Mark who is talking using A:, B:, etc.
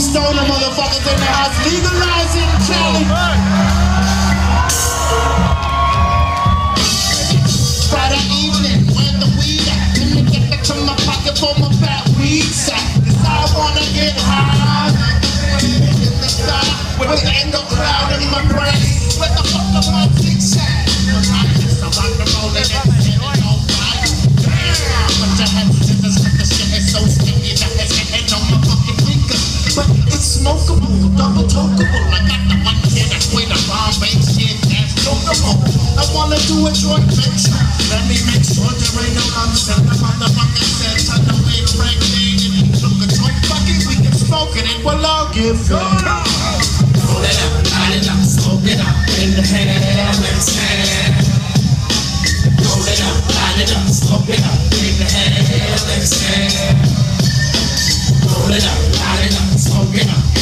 A: stoner motherfuckers in the house. Legalizing it's smokeable, double tokeable. I got the one here that's with a bomb base shit that's tokeable. I wanna do a joint venture. Let me make sure there ain't no nonsense. The motherfucking sense. I know they regulated. Look a joint fucking, we can smoke it and we'll all give it.
B: Roll it up, light it up, smoke it up, in the hand, let's hand. Roll it up, light it up, smoke it up, in the hand, let's hand. It